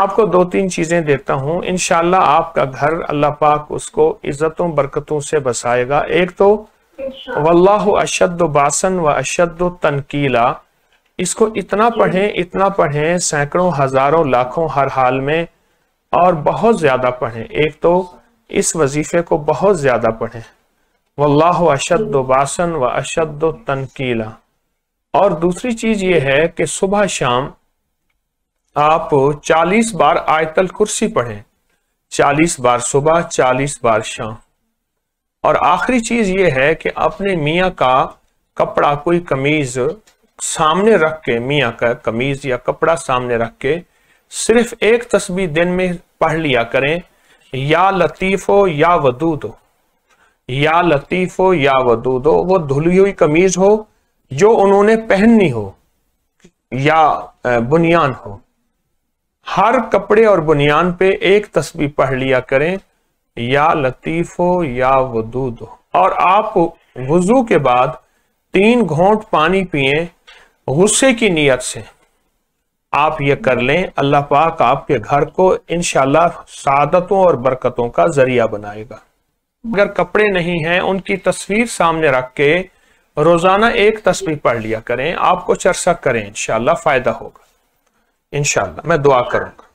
आपको दो तीन चीज़ें देता हूँ। इनशाला आपका घर अल्लाह पाक उसको इज्जतों बरकतों से बसाएगा। एक तो वल्लाह अशद बासन व अशद तनकीला। इसको इतना पढ़ें इतना पढ़ें सैकड़ों हज़ारों लाखों हर हाल में और बहुत ज़्यादा पढ़ें। एक तो इस वजीफे को बहुत ज़्यादा पढ़ें। वल्लाह अशद बासन व अशद तनकीला। और दूसरी चीज़ ये है कि सुबह शाम आप 40 बार आयतल कुर्सी पढ़ें। 40 बार सुबह 40 बार शाम। और आखिरी चीज़ ये है कि अपने मियाँ का कपड़ा कोई कमीज सामने रख के, मियाँ का कमीज या कपड़ा सामने रख के सिर्फ़ एक तस्वीर दिन में पढ़ लिया करें, या लतीफ़ो या वदूदो। या लतीफ़ो या वदूदो, वो धुली हुई कमीज हो, जो उन्होंने पहननी हो, या बुनियान हो। हर कपड़े और बुनियान पे एक तस्वीर पढ़ लिया करें, या लतीफ़ो, या वदूदो। और आप वज़ू के बाद तीन घोंट पानी पिए, गुस्से की नीयत से। आप ये कर लें, अल्लाह पाक आपके घर को इनशाला सादतों और बरकतों का ज़रिया बनाएगा। अगर कपड़े नहीं हैं, उनकी तस्वीर सामने रख के रोज़ाना एक तस्वीर पढ़ लिया करें, आपको चर्चा करें इनशाला फ़ायदा होगा। इनशाला मैं दुआ करूँगा।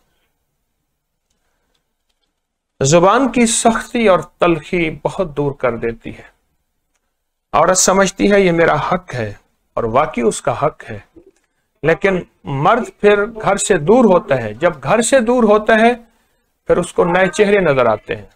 ज़ुबान की सख्ती और तलखी बहुत दूर कर देती है। औरत समझती है, ये मेरा हक है और वाकई उसका हक है। लेकिन मर्द फिर घर से दूर होता है। जब घर से दूर होता है, फिर उसको नए चेहरे नज़र आते हैं।